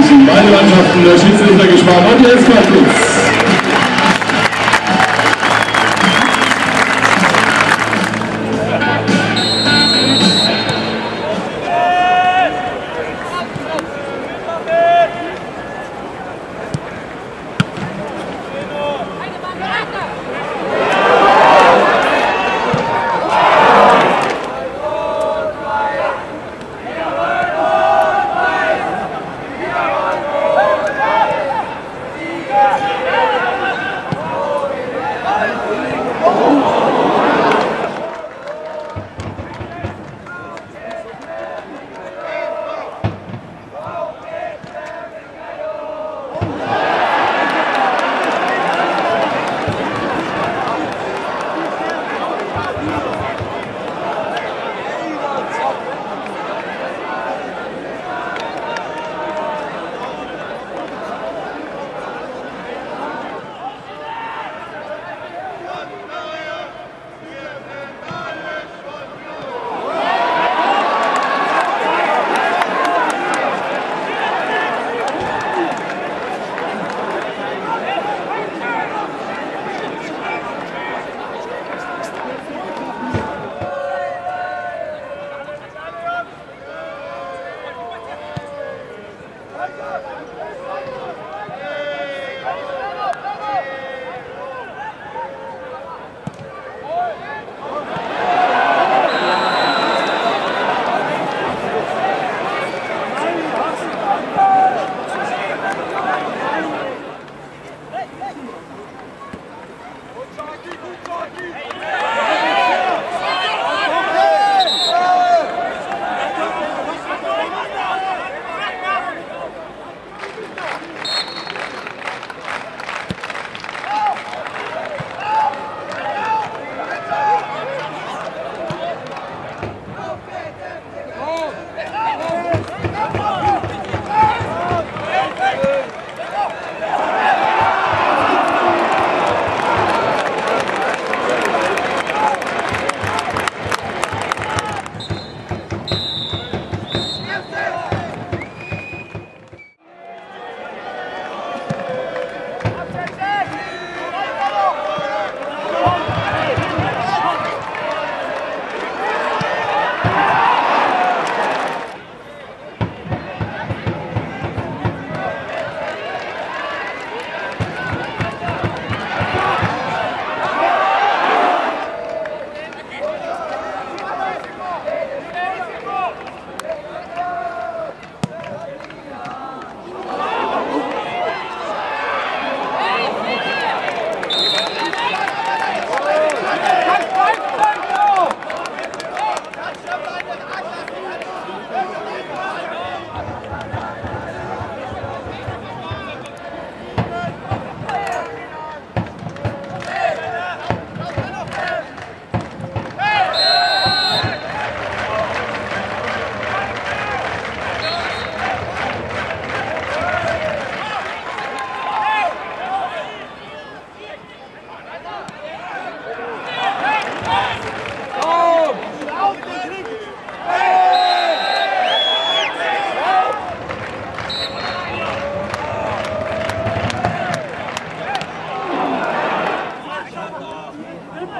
Beide Mannschaften, der Schiedsrichter gespart Und jetzt mal kurz.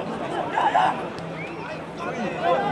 Kommt es.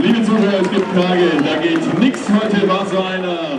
Liebe Zuschauer, es gibt Tage, da geht nichts. Heute war so einer